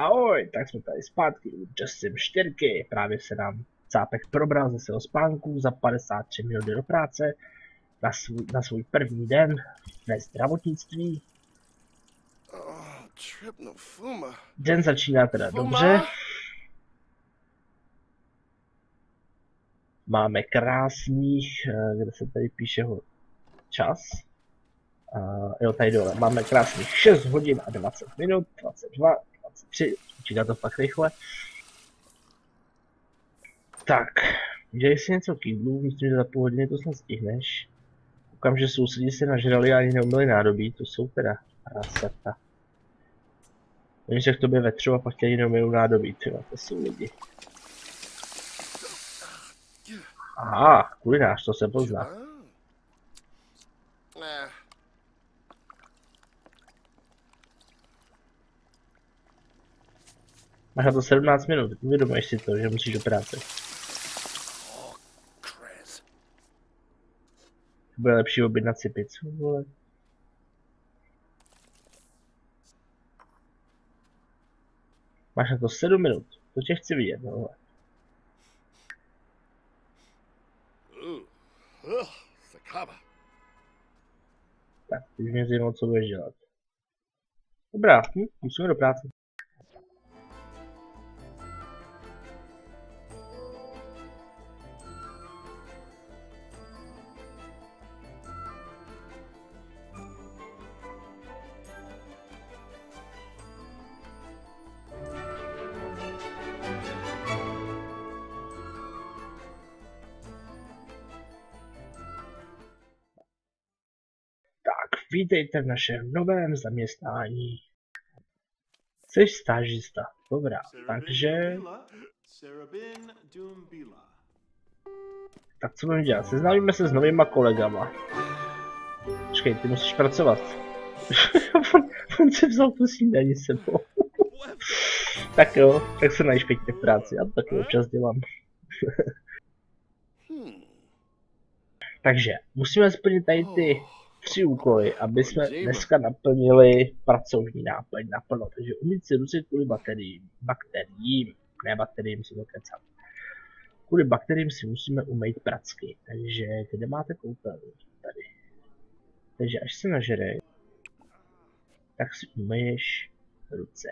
Ahoj, tak jsme tady zpátky u Justin 4. Právě se nám Cápek probral ze svého spánku za 53 minut do práce na svůj, na svůj první den ve zdravotnictví. Den začíná teda dobře. Máme krásných, eh, kde se tady píše ho čas. Uh, jo, tady dole. Máme krásných 6 hodin a 20 minut, 22, 23, čeká to fakt rychle. Tak, dělej si něco kýdlu, myslím, že za půl hodiny to snad stihneš. Koukám, že sousedí se nažrali a ani neuměli nádobí, to jsou teda rasata. Oni se k tobě vetřou a pak chtějí neuměli nádobí, tyhle, to jsou lidi. Aha, kulinář, to se pozná. Máš na to 17 minut, uvědomuješ si to, že musíš do práce. Bude lepší objednat si pizzu, vole. Máš na to 7 minut, to tě chci vidět, no. Tak, teď mě zajímalo, co budeš dělat. Dobrá, hm, musíme do práce. Vítejte v našem novém zaměstnání. Jsi stážista. Dobrá, takže... Tak co budeme dělat? Seznámíme se s novýma kolegama. Počkej, ty musíš pracovat. on, on si vzal tu snídaní sebou. tak jo, tak se najíš pěkně v práci. Já to taky občas dělám. Takže, musíme splnit tady ty tři úkoly, aby jsme dneska naplnili pracovní náplň naplno. Takže umít si ruce kvůli bakteriím. Bakteriím, ne bakteriím si to kecám. Kvůli bakteriím si musíme umýt pracky. Takže kde máte koupel? Tady. Takže až se nažere, tak si umeješ ruce.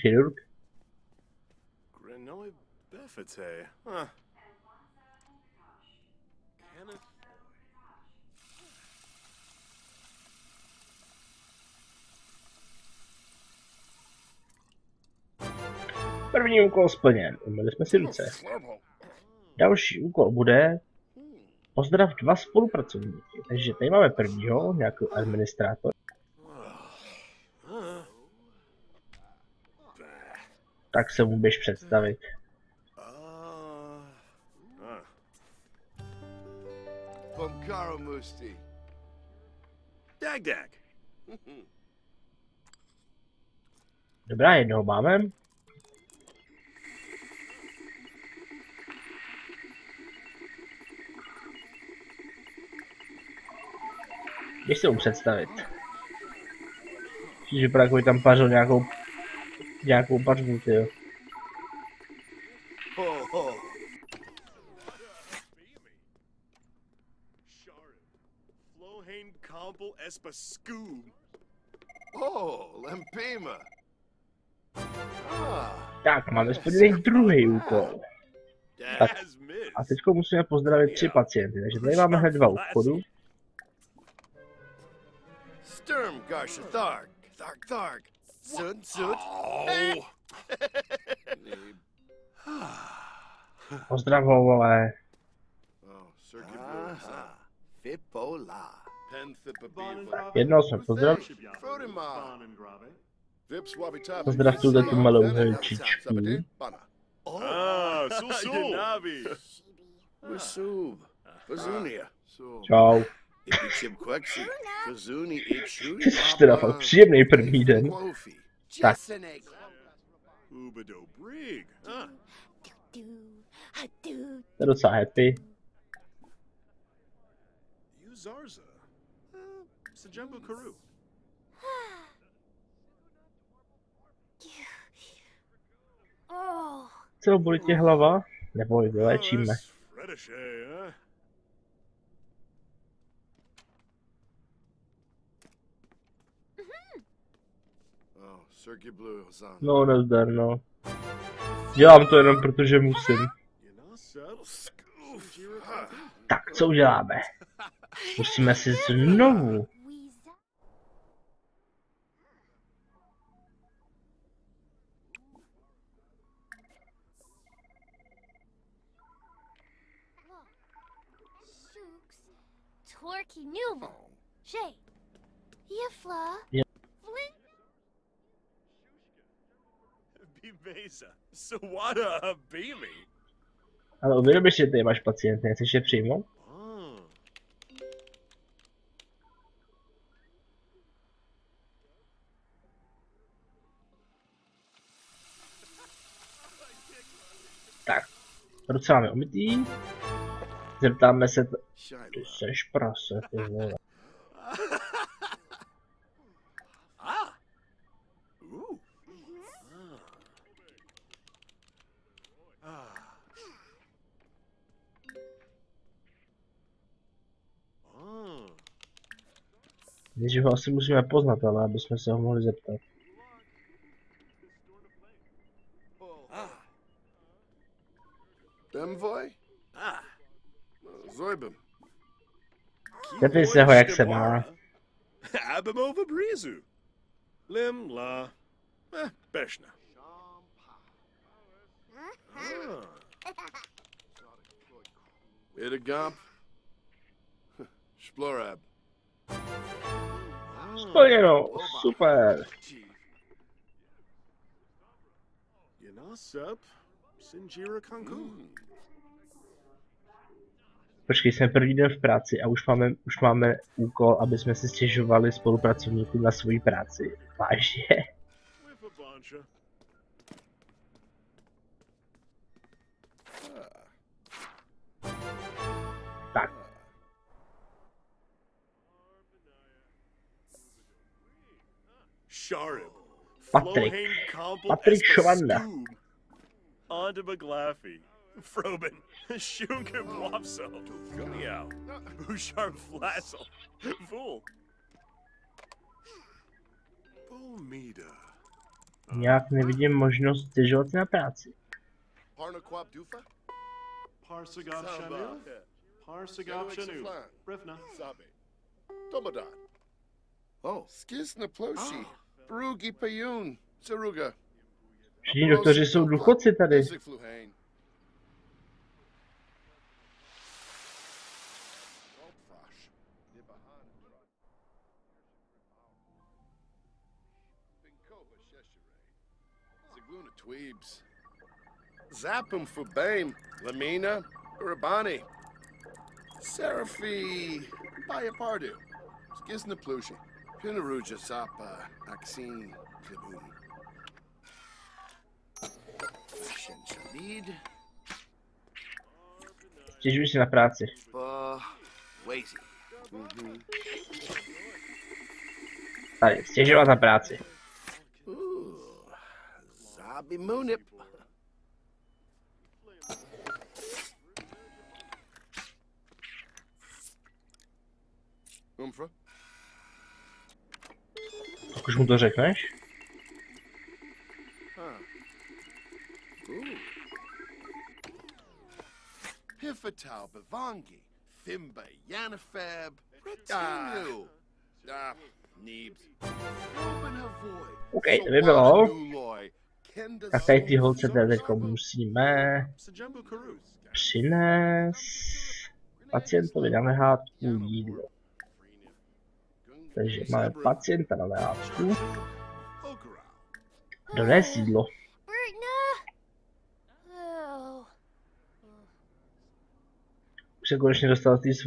Chirurg? Granelli Befete. Huh. První úkol splněn. Umyli jsme si ruce. Další úkol bude pozdrav dva spolupracovníky. Takže tady máme prvního, nějaký administrátor. Tak se mu běž představit. Pankaro Musti. Dag dag. Dobrá, jednoho máme. Běž se mu představit. Že právě tam pařil nějakou nějakou barvu, ty jo. Oh, Lempima. Ah. Tak, máme splněný druhý úkol. Tak, a teď musíme pozdravit tři pacienty, takže tady máme hned dva obchodu. Sturm Garcia Tharg, Tharg Sud, sud. Pozdrav, vole. Jednou jsme pozdrav. Pozdrav tuhle tu malou holčičku. Čau. Jsi teda fakt příjemný první den. Tak. To je docela happy. Uh, Karu. Oh, Co, bolí tě hlava? Neboj, vylečíme. No, nezdar, no. Dělám to jenom protože musím. Tak, co uděláme? Musíme si znovu Nuvo. Yeah. Bimeza. Sawada Abili. Ale uvědomíš, že ty máš pacienty, nechceš je přijmout? Oh. Ruce máme umytý. Zeptáme se, t- ty Shiloh. seš prase, ty vole. Ah. Ooh. Ah. Ah. Oh. Když ho asi musíme poznat, ale aby jsme se ho mohli zeptat. Bemvoy? Ah. Zoibim. Zeptej se ho, jak se má. Abimova Brizu. Lim la. Eh. Ah. Idagomp. Splorab. Splněno, super. Kanku. Počkej, jsme první den v práci a už máme, už máme úkol, aby jsme si stěžovali spolupracovníkům na svoji práci. Vážně? Espa Schwanda. Scoob. Onto McGlaffy. Frobin. Shunkin Wapso. Gunyao. Bouchard Flassel. Fool. Nějak nevidím možnost stěžovat na práci. Parnaquab Dufa? Parsagop Samba. Shanu, Sandwich Shanu. Rivna. Sabe. Domodan. Oh. Skizna Ploshi. Prugi Payun, Saruga. Všichni doktoři jsou důchodci tady. Tweebs. Zapum Fubame, Lamina, Rabani, Seraphi, Bayapardu, Skiznaplushi. Pinaruja Sapa. Axine. Klibun. Shin Shamid. Stěžuji si na práci. Uh, Wazy. Mm-hmm. Tady, stěžovat na práci. Ooh, Zabi Moonip. Umfra? Už mu to řekneš? Huh. Ooh. Hifatal Bavangi. Fimba Yanafab. Retinu. Ah, Neebs. OK, to by bylo. Tak tady ty holce teď musíme přinést pacientovi na lehátku jídlo. Takže máme pacienta na lehátku. Okra. Dones jídlo. Už se konečně dostal z té sv-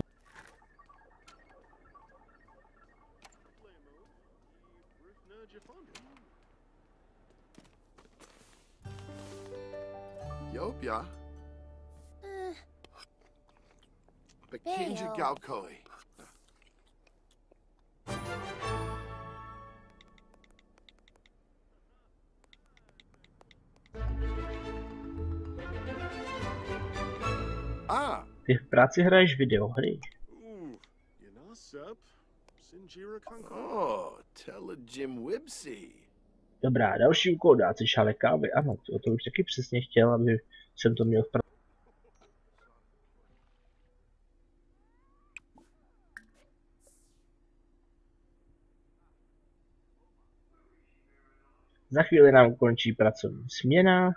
Yopia. Uh, Bakinja Bayo. Galkoi. Ty v práci hraješ videohry. Kanko. oh. Dobrá, další úkol dát si šále kávy. Ano, to, to už taky přesně chtěl, aby jsem to měl v pr- Za chvíli nám končí pracovní směna.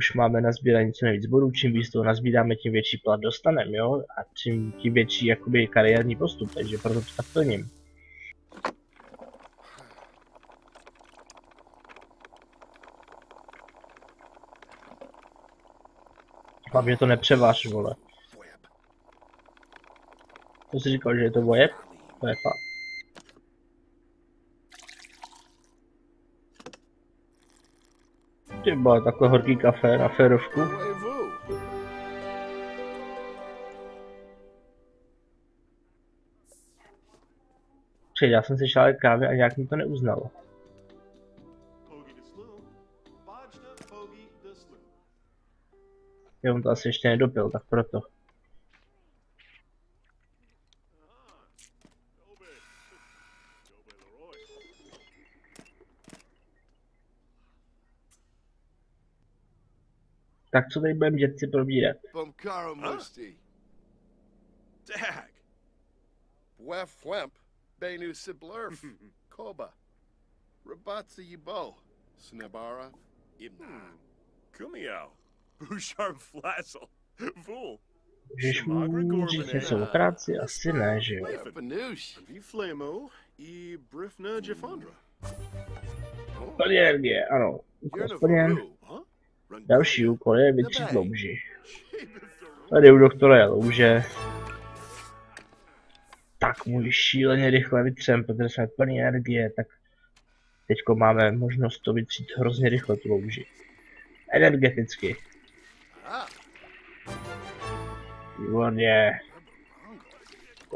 Už máme nazbíraný co nejvíc bodů, čím víc toho nazbíráme, tím větší plat dostaneme, jo? A čím, tím větší jakoby kariérní postup, takže proto to tak plním. Hlavně to nepřeváž, vole. To jsi říkal, že je to vojeb? To je fakt. Vole, takhle horký kafe na férovku. Já jsem si šálek kávy a nějak mi to neuznalo. Já on to asi ještě nedopil, tak proto. Tak co tady budeme dětci probírat? Bumkaro Musti. Dag. Wef Fwemp. Benu Siblerf. Koba. Rabatsa Yibo. Snabara. Ibna. Kumiao. Bouchard Flassel. Fool. Ježišmůj, říct něco o práci? Asi ne, že jo. Plně energie, ano. Úkol splněn. Další úkol je vytřít louži. Tady u doktora je louže. Tak můj šíleně rychle vytřem, protože jsme plný energie, tak teďko máme možnost to vytřít hrozně rychle tu louži. Energeticky. Výborně.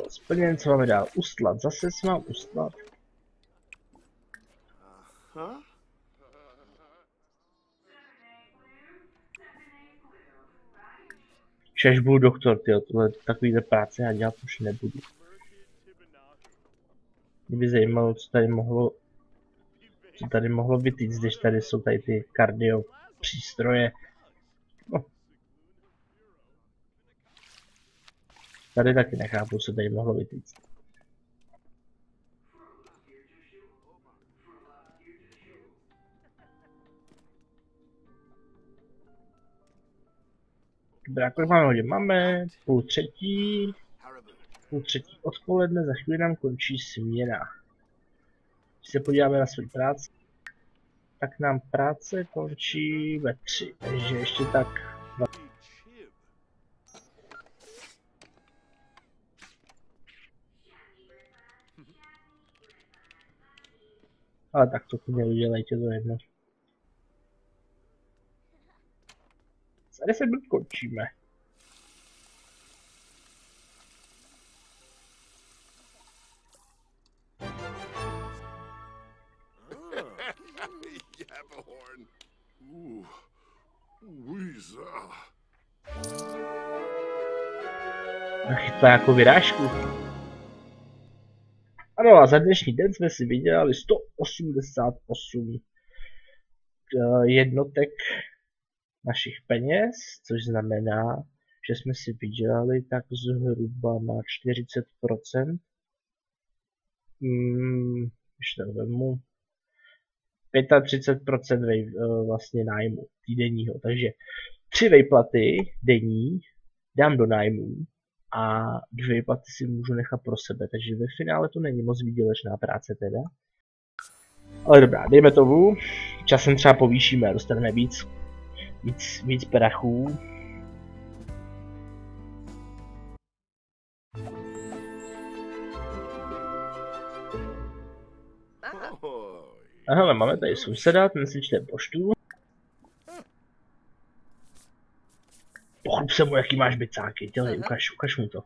Splněn, co máme dál? Ustlat, zase se mám ustlat. Huh? Čež budu doktor, tyjo, tohle takovýhle práce já dělat už nebudu. Mě by zajímalo, co tady mohlo, co tady mohlo vytýct, když tady jsou tady ty kardio přístroje. No. Tady taky nechápu, co tady mohlo vytýct. Dobrá, kolik máme hodin? Máme půl třetí, půl třetí odpoledne, za chvíli nám končí směna. Když se podíváme na svou práci, tak nám práce končí ve tři, takže ještě tak dva. Ale tak to klidně udělejte to jedno. Za 10 minut končíme. Yabahorn. Ooh. Jako vyrážku. Ano a za dnešní den jsme si vydělali 188 eh, jednotek našich peněz, což znamená, že jsme si vydělali tak zhruba na 40%. Hmm, když to vemu, 35% vej, eh, vlastně nájmu týdenního, takže tři vejplaty denní dám do nájmu a dvě výplaty si můžu nechat pro sebe, takže ve finále to není moc výdělečná práce teda. Ale dobrá, dejme tomu, časem třeba povýšíme, dostaneme víc, víc, víc prachů. A hele, máme tady souseda, ten si čte poštu. Pochlup se mu, jaký máš bicáky, dělej, ukaž, ukaž mu to.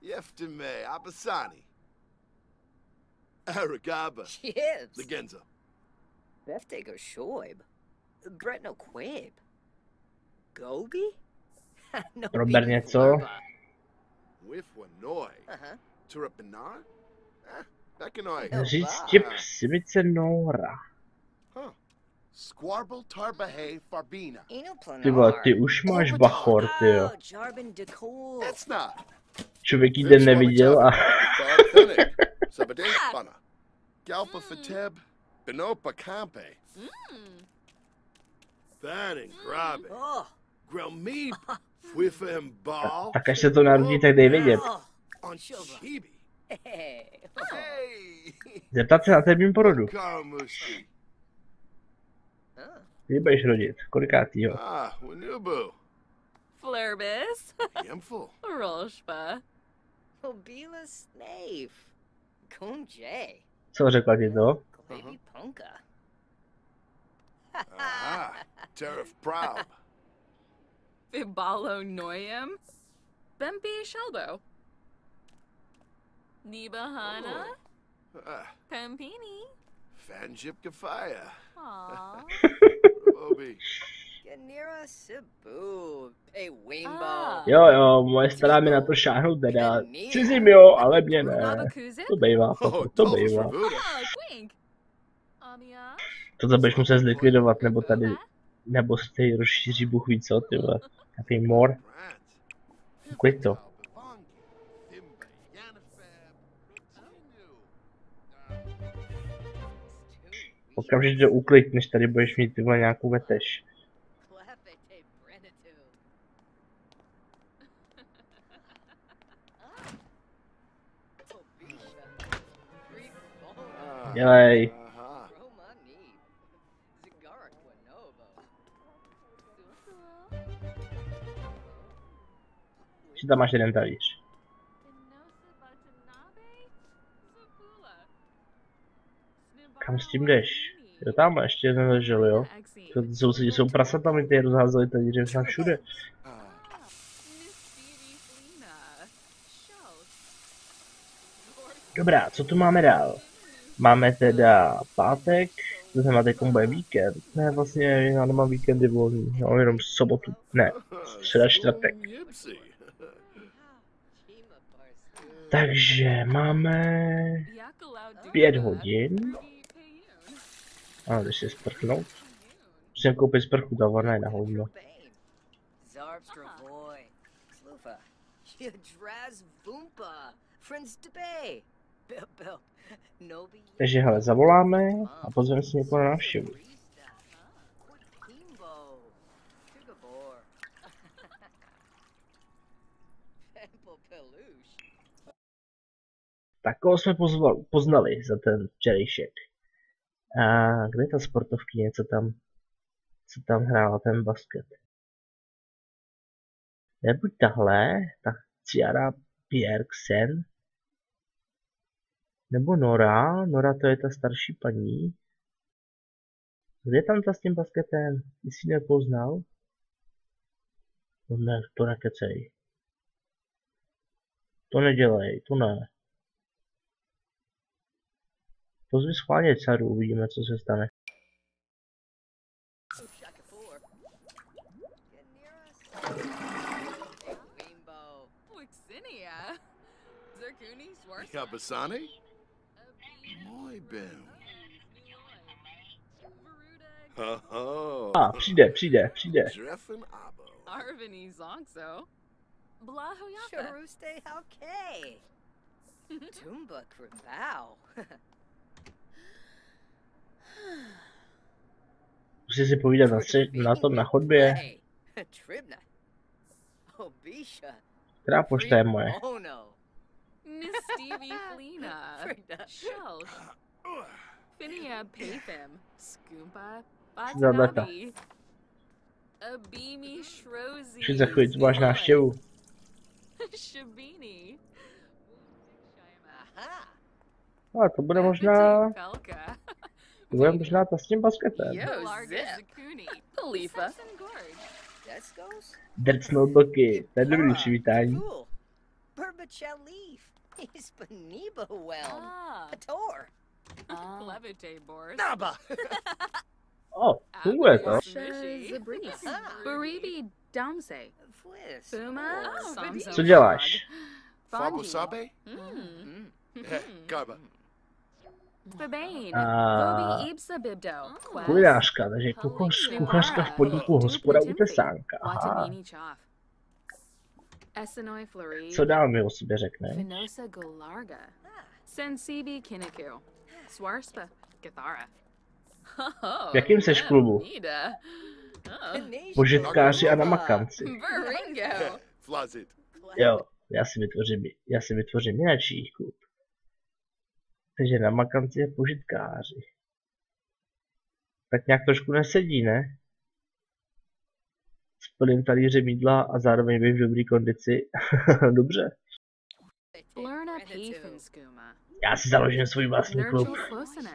Yeftime Abasani. Aragaba. Chips. Legenza. Befteger Shoib. Brett no Quabe. Gobi? no Robert něco? Uh-huh. Eh. Říct ti psimice Nora. Huh. Squarble Tarbahay Farbina. Ty vole, ty už máš bachor, ty jo. Oh, Jarbin de Cool. It's not. Člověk jí den neviděl a. Galpa Fateb. Benopa Campe. Fanning Grabe. Oh. Grelmeep. Fwifem Ball. tak až se to narodí, tak dej vědět. Oh. Zeptat se na termín porodu. Karamuski. Oh. Kdy budeš rodit? Kolikátýho? Ah. Flurbus, Yemful. Rolshba, Obila Snave. Kunjay. Co řekla ti to? Baby Punka. Terif Proud. Fibalo Noyam, Bempi Shelbo, Nibahana, Ah, Pampini. Fanjip Gafaya. Aww. Obi. Ganira Cebu. Pay Wimbo. Ah. Jo, jo, moje stará mi na to šáhnou teda. Cizím jo, ale mě ne. To bývá, Oh, to, to bývá. Ah, Quink. Amiash? To to budeš muset zlikvidovat, nebo tady, nebo se tady rozšíří Bůh ví co, ty vole. Nějaký mor. Děkuji to. Okamžitě uklid, než tady budeš mít ty vole nějakou. Ah, Dělej. Že tam máš jeden talíř. Kam s tím jdeš? Jo, tam ještě jeden ležel, jo. To jsou, jsou prasatami, ty rozházeli talíře tam všude. Dobrá, co tu máme dál? Máme teda pátek, to znamená teď bude víkend. Ne, vlastně já nemám víkendy volný, já mám jenom sobotu, ne, středa čtvrtek. Takže máme pět hodin. A když si sprchnout. Musím koupit sprchu, ta je na Bill. Nobi. Takže hele, zavoláme a pozveme si někoho na návštěvu. Tak koho jsme pozval, poznali za ten včerejšek? A kde je ta sportovkyně, co tam, co tam hrála ten basket? Nebuď tahle, ta Ciara Pierksen, nebo Nora, Nora to je ta starší paní. Kde je tam ta s tím basketem? Ty jsi nepoznal? No ne, to nekecej. To nedělej, to ne. To zesłanie caru, uvidíme, co se stane. Kabasani? Mój był. A, przyjdę, przyjdę, przyjdę. Arvini Zonkso. Blahoyaka. Sharuste Halkay. Tumbuk Revao. Musí si povídat na, stři- na tom na chodbě. Která pošta je moje? No. Shrozy. Už za chvíli tu máš návštěvu. A to bude možná, Felka. to bude možná s tím basketem. Yo. Khalifa. Drcnout boky, to je dobrý přivítání. Ah. Pator. Levite Boris. Naba. O, funguje to. Co děláš? Bongi. Sabe? Mm. A-. Kulinářka, takže kuchař, kuchařka v podniku hospoda. Aha. Choff. Essenoi Fleury. Co dál mi o sobě řekne? V jakém seš klubu? Požitkáři a namakanci. Jo, já si vytvořím, já si vytvořím jináčí klub. Takže namakanci a požitkáři. Tak nějak trošku nesedí, ne? S plným talířem jídla a zároveň být v dobrý kondici. Dobře. Já si založím svůj vlastní klub.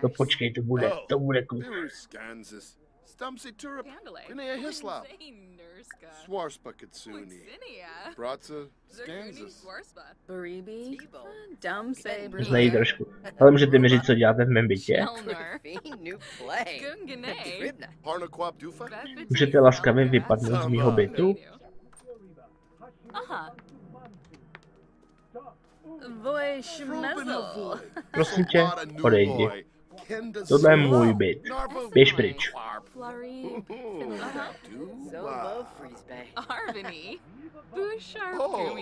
To počkej, to bude, to bude klub. Stumsy Turup. Pandalay. Grinea Hislop. Nurska. Swarspa Katsuni. Skansas. Swarspa. Baribi. Znají trošku. Ale můžete mi říct, co děláte v mém bytě? Můžete laskavě vypadnout z mýho bytu? Aha. Prosím tě, odejdi. Tohle je můj byt. Běž pryč. Oh.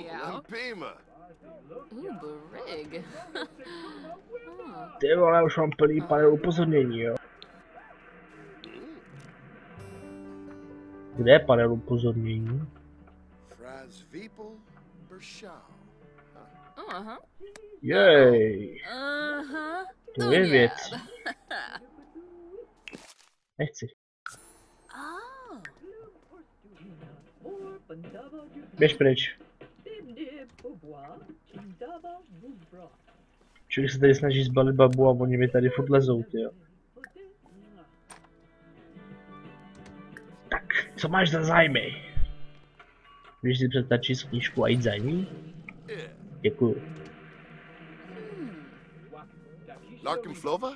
Ty vole, už mám plný panel upozornění, jo. Kde je panel upozornění? Oh, aha. Jej, To je věc. Nechci. Oh. Běž pryč. Člověk se tady snaží zbalit babu a oni mi tady furt lezou, ty jo. Tak, co máš za zájmy? Víš si přetačit z knížku a jít za ní? Děkuju. Larkin Flova?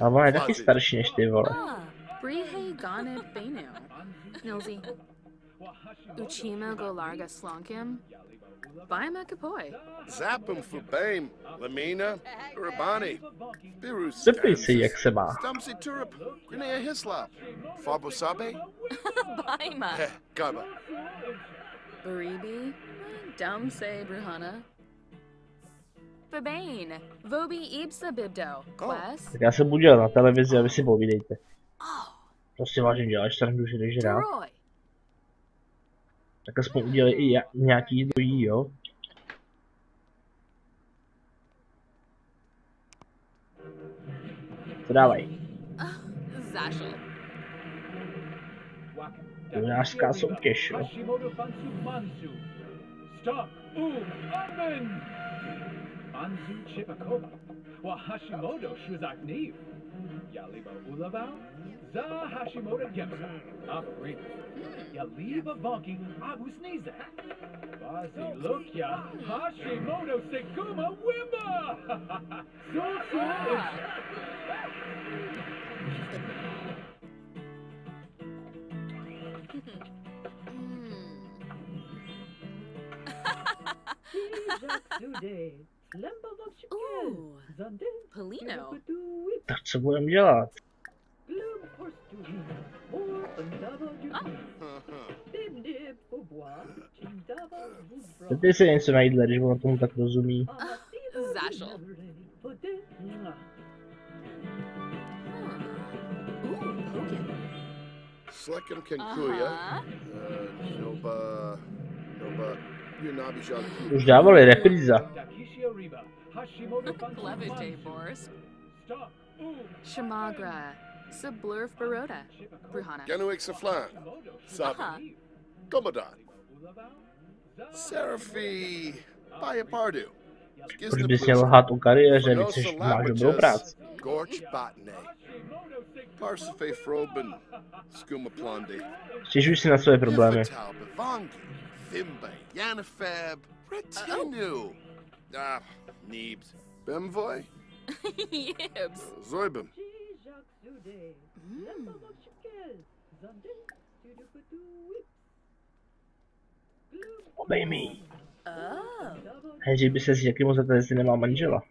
A ona je taky starší než ty, vole. Ah. Brihe Ganet Benu. Nilzi. Uchima go larga slonkim. Baima kapoi. Zapum Fubame. Lamina. Urabani. Birus Zeptej si, jak se má. Stumsy Turup. Grinea Hislop. Fabo Sabe. Baima. Garba. Baribi. Dum se Bruhana. Tak já se budu dělat na televizi a vy si povídejte. Oh. Prostě vážně děláš srandu, že jdeš rád. Tak aspoň udělej i ja- nějaký jídlo jí, jo? To dávaj. Zashel. Kulinářská soutěž, jo? Stop. Um. Amen. Mansu Chipakoba. Wa Hashimoto Shuzak Neve. Yaliba Ulabao. Za Hashimoto Gemsa. Afrik. Hmm. Yaliba Vonki Abu Sneeza. Bazi Lukya. Hashimoto Seguma Wimba. So so. Ooh. Polino. Tak co budeme dělat? Zeptej se něco na jídle, když on tomu tak rozumí. Zashel. Sleckum Kenkuya. Uh-huh. Uh, Noba. Noba. Už dávali repríza. Boris. Shamagra. Baroda. Bruhana. Saflan. Sab. Seraphi. Baya Pardu. Proč bys měl lhát o kariéře, když jsi- máš dobrou práci? Gorch Botne. Parsife Froben. Skuma Plondi. Stěžuj si na své problémy. Vimba, Yanifab, Pretinu. Uh, ah, Neebs. Bemvoy? Yibs. Uh, Zoibim. Mm. Obey Oh. Regib se sijakým zatazenýma manžela.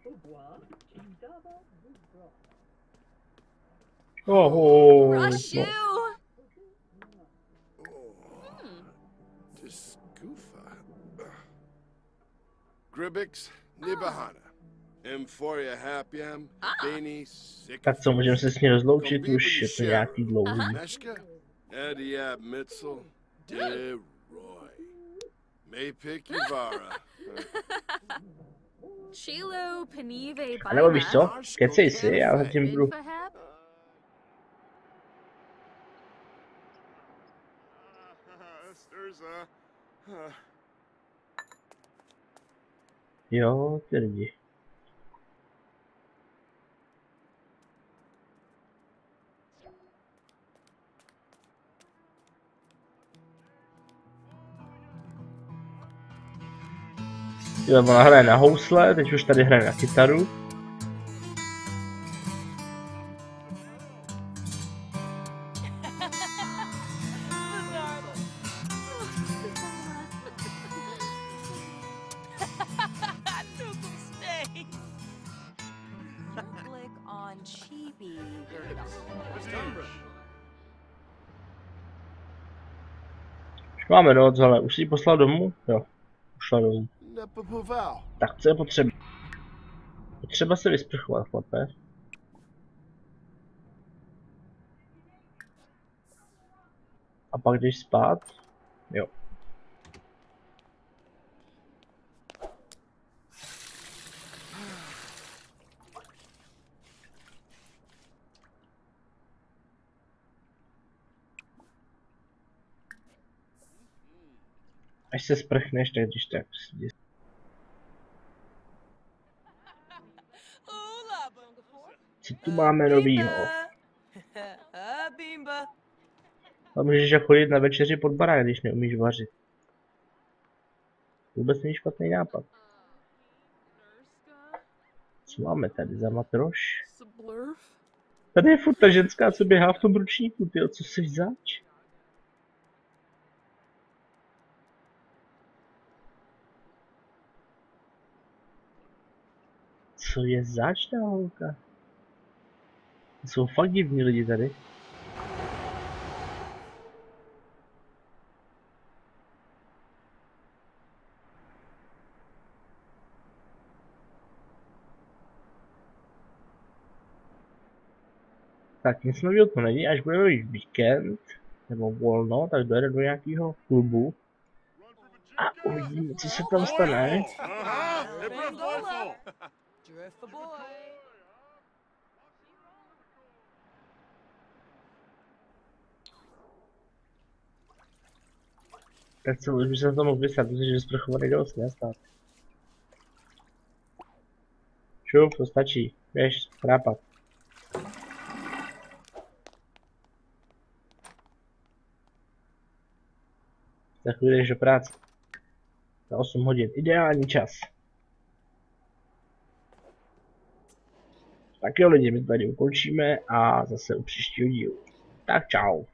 Oh. Rush you! Gribix, Nibahana. Emphoria Hapiam, Bani, Sick. tak co, můžeme se s ní rozloučit, už je to nějaký dlouhý. Meshka, Adiab Mitzel, De Roy. Maypick Yvara. Chilo Panive A nebo víš co, kecej si, já zatím budu Fahab? There's a. Uh, Jo, ty lidi. Ona hraje na housle, teď už tady hraje na kytaru. Máme noc, ale už si ji poslal domů? Jo, ušla domů. Tak co je potřeba? Potřeba se vysprchovat, chlape. A pak jdeš spát? Jo. Až se sprchneš, tak když tak jdi Co tu máme novýho? A můžeš jako chodit na večeři pod barák, když neumíš vařit. Vůbec není špatný nápad. Co máme tady za matroš? Tady je furt ta ženská, co běhá v tom ručníku, tyjo, co jsi zač? Co je zač ta holka? Jsou fakt divní lidi tady. Tak nic nového to není, až bude mít víkend, nebo volno, tak dojde do nějakého klubu. A uvidíme, co se tam stane. Drift the boy. Tak co, už by se to mohl vyslat, protože sprchovaný dost, ne stát. Šup, to stačí. Běž, prápat. Za chvíli jdeš do práce. Za 8 hodin. Ideální čas. Tak jo lidi, my tady ukončíme a zase u příštího dílu. Tak čau.